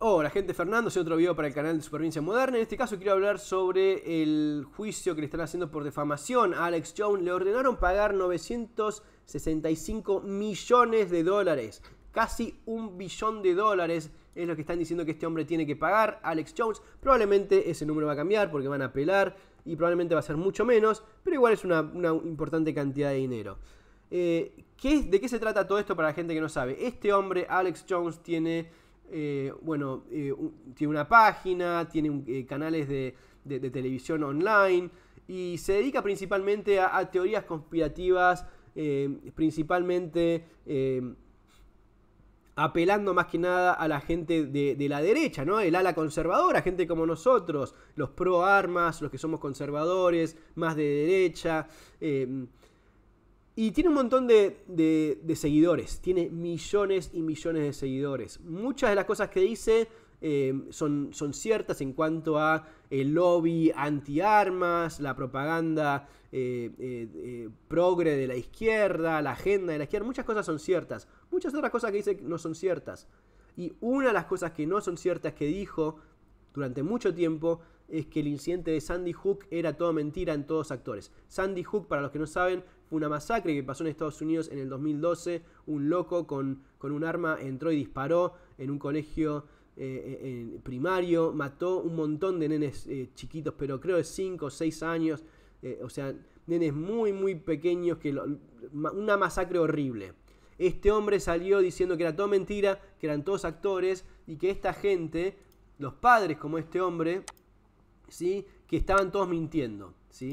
Hola gente, Fernando, soy otro video para el canal de Supervivencia Moderna. En este caso quiero hablar sobre el juicio que le están haciendo por defamación a Alex Jones. Le ordenaron pagar 965 millones de dólares. Casi un billón de dólares es lo que están diciendo que este hombre tiene que pagar, Alex Jones. Probablemente ese número va a cambiar porque van a apelar y probablemente va a ser mucho menos, pero igual es una, importante cantidad de dinero. Eh, ¿De qué se trata todo esto para la gente que no sabe? Este hombre, Alex Jones, tiene, eh, bueno, eh, tiene una página, tiene canales de, televisión online y se dedica principalmente a teorías conspirativas, principalmente apelando más que nada a la gente de, la derecha, ¿no? El ala conservadora, gente como nosotros, los pro armas, los que somos conservadores, más de derecha. Y tiene un montón de, seguidores, tiene millones y millones de seguidores. Muchas de las cosas que dice em, son, son, ciertas en cuanto a el lobby anti-armas, la propaganda eh, eh, eh, progre de la izquierda, la agenda de la izquierda, muchas cosas son ciertas. Muchas otras cosas que dice no son ciertas. Y una de las cosas que no son ciertas que dijo durante mucho tiempo es que el incidente de Sandy Hook era todo mentira en todos actores. Sandy Hook, para los que no saben, fue una masacre que pasó en Estados Unidos en el 2012. Un loco con, con un arma entró y disparó en un colegio eh, primario, mató un montón de nenes eh, chiquitos, pero creo de 5 o 6 años. Eh, o sea, nenes muy, muy pequeños, que una masacre horrible. Este hombre salió diciendo que era todo mentira, que eran todos actores y que esta gente, los padres como este hombre, ¿sí? que estaban todos mintiendo. ¿sí?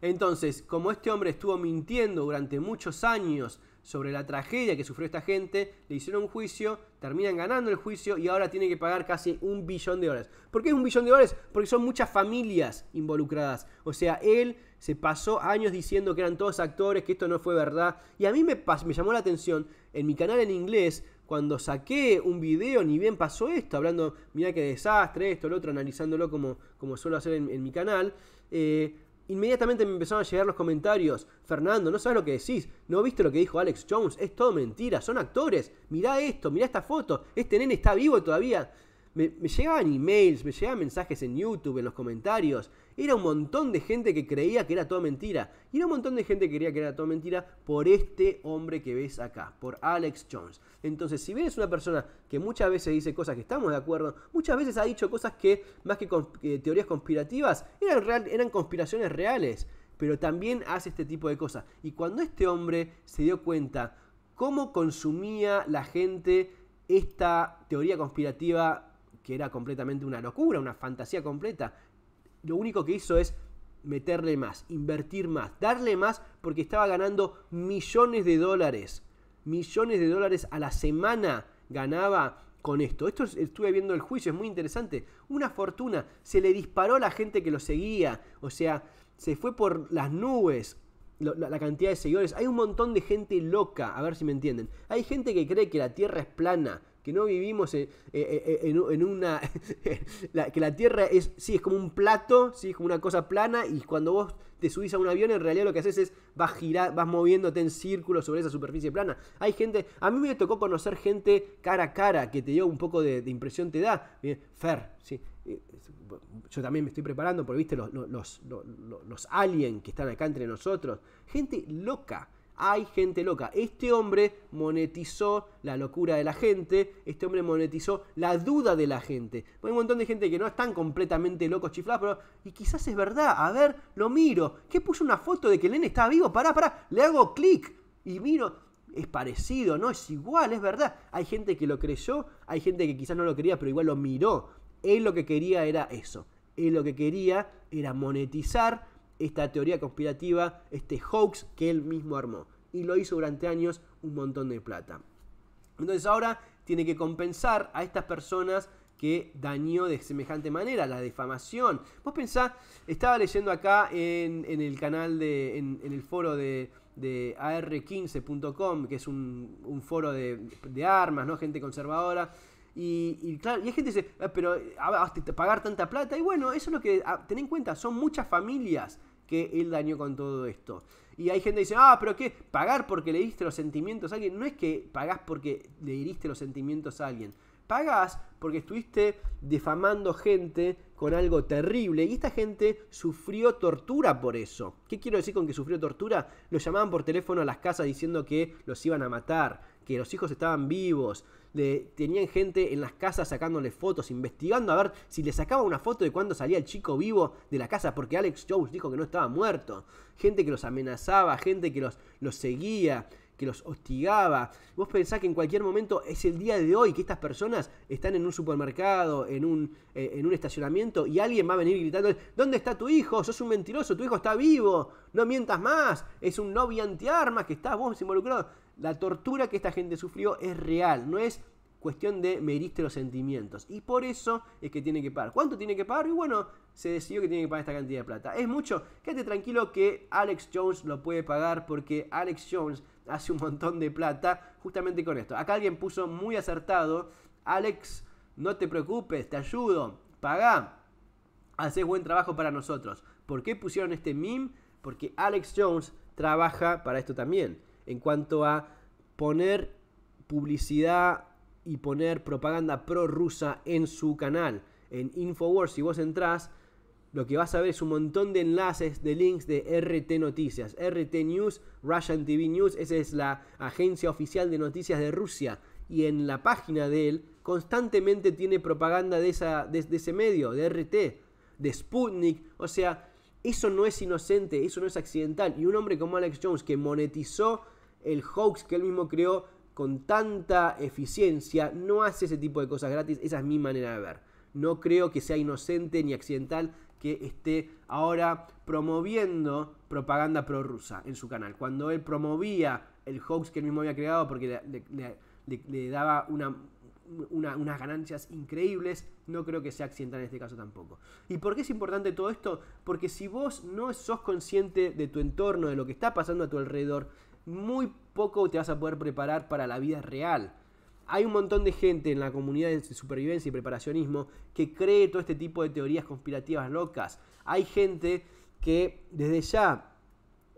Entonces, como este hombre estuvo mintiendo durante muchos años sobre la tragedia que sufrió esta gente, le hicieron un juicio, terminan ganando el juicio y ahora tiene que pagar casi un billón de dólares. ¿Por qué es un billón de dólares? Porque son muchas familias involucradas. O sea, él se pasó años diciendo que eran todos actores, que esto no fue verdad. Y a mí me, me llamó la atención en mi canal en inglés, cuando saqué un video, ni bien pasó esto, hablando, mira qué desastre, esto, lo otro, analizándolo como, como suelo hacer en, mi canal. Eh, inmediatamente me empezaron a llegar los comentarios. Fernando, no sabes lo que decís. ¿No viste lo que dijo Alex Jones? Es todo mentira, son actores. Mirá esto, mirá esta foto. Este nene está vivo todavía. Me, llegaban emails, me llegaban mensajes en YouTube, en los comentarios. Era un montón de gente que creía que era todo mentira. Y era un montón de gente que creía que era todo mentira por este hombre que ves acá, por Alex Jones. Entonces, si ves una persona que muchas veces dice cosas que estamos de acuerdo, muchas veces ha dicho cosas que, más que teorías conspirativas, eran, eran conspiraciones reales. Pero también hace este tipo de cosas. Y cuando este hombre se dio cuenta cómo consumía la gente esta teoría conspirativa que era completamente una locura, una fantasía completa. Lo único que hizo es meterle más, invertir más, darle más porque estaba ganando millones de dólares. Millones de dólares a la semana ganaba con esto. Esto estuve viendo el juicio, es muy interesante. Una fortuna, se le disparó a la gente que lo seguía, o sea, se fue por las nubes. La, cantidad de seguidores. Hay un montón de gente loca, a ver si me entienden. Hay gente que cree que la Tierra es plana, que no vivimos en, una... que la Tierra es, sí, es como un plato, sí, es como una cosa plana y cuando vos te subís a un avión en realidad lo que haces es vas, girar, vas moviéndote en círculos sobre esa superficie plana. Hay gente, a mí me tocó conocer gente cara a cara que te dio un poco de, impresión, te da. Fer, sí, eh, yo también me estoy preparando porque viste los, los, los, los aliens que están acá entre nosotros. Gente loca hay gente loca. Este hombre monetizó la locura de la gente, este hombre monetizó la duda de la gente. Hay un montón de gente que no están completamente locos, chiflados, pero y quizás es verdad. A ver, lo miro. ¿Qué puso una foto de que el nene está vivo? Pará, pará, le hago clic y miro. Es parecido, no es igual, es verdad. Hay gente que lo creyó, hay gente que quizás no lo quería, pero igual lo miró. Él lo que quería era eso. Él lo que quería era monetizar esta teoría conspirativa, este hoax que él mismo armó. Y lo hizo durante años un montón de plata. Entonces ahora tiene que compensar a estas personas que dañó de semejante manera, la defamación. Vos pensá, estaba leyendo acá en, el canal, de, en, el foro de, ar15.com, que es un, foro de, armas, ¿no? Gente conservadora. Y, claro, y hay gente que dice, ah, pero ah, pagar tanta plata. Y bueno, eso es lo que, ah, ten en cuenta, son muchas familias que él dañó con todo esto. Y hay gente que dice, ah, pero ¿qué? Pagar porque le diste los sentimientos a alguien. No es que pagás porque le diste los sentimientos a alguien. Pagás porque estuviste difamando gente con algo terrible y esta gente sufrió tortura por eso. ¿Qué quiero decir con que sufrió tortura? Lo llamaban por teléfono a las casas diciendo que los iban a matar, que los hijos estaban vivos, tenían gente en las casas sacándole fotos, investigando a ver si le sacaba una foto de cuando salía el chico vivo de la casa, porque Alex Jones dijo que no estaba muerto. Gente que los amenazaba, gente que los, los seguía, que los hostigaba. Vos pensás que en cualquier momento es el día de hoy, que estas personas están en un supermercado, en un, eh, en un estacionamiento, y alguien va a venir gritando, ¿dónde está tu hijo? Sos un mentiroso, tu hijo está vivo, no mientas más, es un novio antiarmas que estás vos involucrado. La tortura que esta gente sufrió es real, no es cuestión de medirte los sentimientos. Y por eso es que tiene que pagar. ¿Cuánto tiene que pagar? Y bueno, se decidió que tiene que pagar esta cantidad de plata. ¿Es mucho? Quédate tranquilo que Alex Jones lo puede pagar porque Alex Jones hace un montón de plata justamente con esto. Acá alguien puso muy acertado, Alex, no te preocupes, te ayudo, paga, haces buen trabajo para nosotros. ¿Por qué pusieron este meme? Porque Alex Jones trabaja para esto también. En cuanto a poner publicidad y poner propaganda pro-rusa en su canal. En Infowars, si vos entrás, lo que vas a ver es un montón de enlaces, de links de RT Noticias. RT News, Russian TV News, esa es la agencia oficial de noticias de Rusia. Y en la página de él constantemente tiene propaganda de, esa, de, ese medio, de RT, de Sputnik. O sea, eso no es inocente, eso no es accidental. Y un hombre como Alex Jones que monetizó el hoax que él mismo creó con tanta eficiencia, no hace ese tipo de cosas gratis. Esa es mi manera de ver. No creo que sea inocente ni accidental que esté ahora promoviendo propaganda prorrusa en su canal. Cuando él promovía el hoax que él mismo había creado porque le, daba una, unas ganancias increíbles, no creo que sea accidental en este caso tampoco. ¿Y por qué es importante todo esto? Porque si vos no sos consciente de tu entorno, de lo que está pasando a tu alrededor, muy poco te vas a poder preparar para la vida real hay un montón de gente en la comunidad de supervivencia y preparacionismo que cree todo este tipo de teorías conspirativas locas. Hay gente que desde ya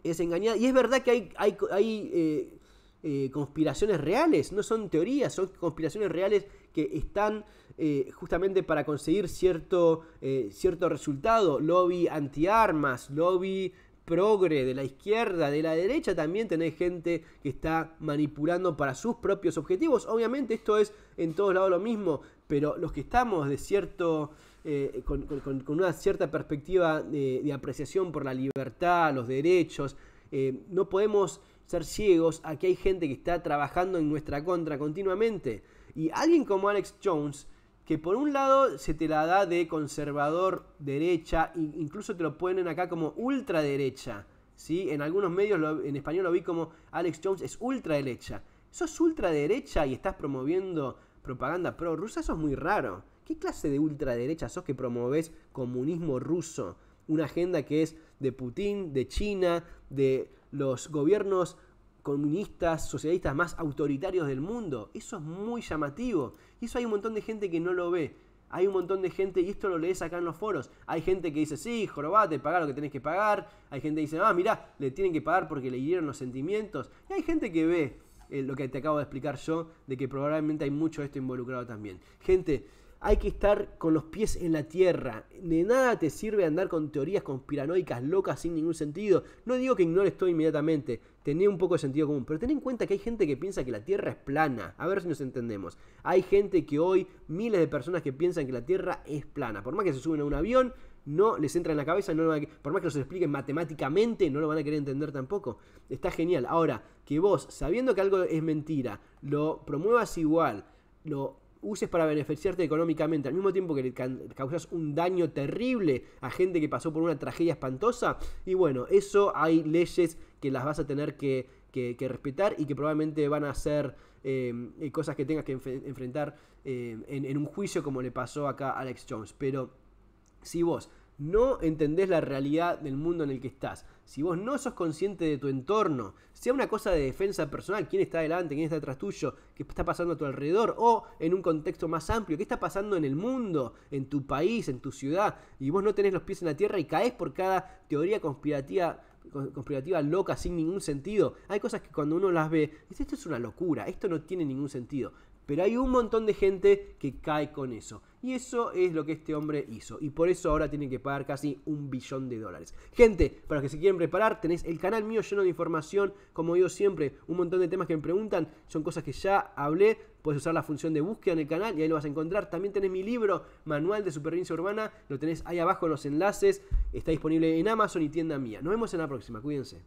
es engañada. Y es verdad que hay, hay, hay eh, eh, conspiraciones reales, no son teorías, son conspiraciones reales que están eh, justamente para conseguir cierto, cierto resultado. Lobby antiarmas, lobby progre, de la izquierda, de la derecha, también tenés gente que está manipulando para sus propios objetivos. Obviamente esto es en todos lados lo mismo, pero los que estamos de cierto... Eh, con, una cierta perspectiva de, apreciación por la libertad, los derechos, eh, no podemos ser ciegos a que hay gente que está trabajando en nuestra contra continuamente. Y alguien como Alex Jones que por un lado se te la da de conservador derecha, incluso te lo ponen acá como ultraderecha. ¿sí? En algunos medios en español lo vi como Alex Jones es ultraderecha. ¿Sos ultraderecha y estás promoviendo propaganda pro-rusa? Eso es muy raro. ¿Qué clase de ultraderecha sos que promoves comunismo ruso? Una agenda que es de Putin, de China, de los gobiernos comunistas, socialistas más autoritarios del mundo. Eso es muy llamativo. Y eso hay un montón de gente que no lo ve. Hay un montón de gente, y esto lo lees acá en los foros. Hay gente que dice, sí, jorobate, paga lo que tenés que pagar. Hay gente que dice, ah, mirá, le tienen que pagar porque le hirieron los sentimientos. Y hay gente que ve eh, lo que te acabo de explicar yo, de que probablemente hay mucho de esto involucrado también. Gente, hay que estar con los pies en la tierra. De nada te sirve andar con teorías conspiranoicas locas sin ningún sentido. No digo que ignores todo inmediatamente, tené un poco de sentido común, pero ten en cuenta que hay gente que piensa que la tierra es plana. A ver si nos entendemos. Hay gente que hoy, miles de personas que piensan que la tierra es plana. Por más que se suben a un avión, no les entra en la cabeza, no por más que los expliquen matemáticamente, no lo van a querer entender tampoco. Está genial. Ahora, que vos, sabiendo que algo es mentira, lo promuevas igual, lo uses para beneficiarte económicamente, al mismo tiempo que le causas un daño terrible a gente que pasó por una tragedia espantosa, y bueno, eso hay leyes que las vas a tener que, respetar y que probablemente van a ser eh, cosas que tengas que enfrentar eh, en, en un juicio como le pasó acá a Alex Jones. Pero si vos no entendés la realidad del mundo en el que estás, si vos no sos consciente de tu entorno, sea una cosa de defensa personal, quién está delante, quién está detrás tuyo, qué está pasando a tu alrededor, o en un contexto más amplio, qué está pasando en el mundo, en tu país, en tu ciudad, y vos no tenés los pies en la tierra y caes por cada teoría conspirativa conspirativas locas sin ningún sentido. Hay cosas que cuando uno las ve, dice, esto es una locura, esto no tiene ningún sentido. Pero hay un montón de gente que cae con eso. Y eso es lo que este hombre hizo. Y por eso ahora tiene que pagar casi un billón de dólares. Gente, para los que se quieren preparar, tenéis el canal mío lleno de información. Como digo siempre, un montón de temas que me preguntan. Son cosas que ya hablé. Puedes usar la función de búsqueda en el canal y ahí lo vas a encontrar. También tenés mi libro, Manual de Supervivencia Urbana. Lo tenés ahí abajo en los enlaces. Está disponible en Amazon y tienda mía. Nos vemos en la próxima. Cuídense.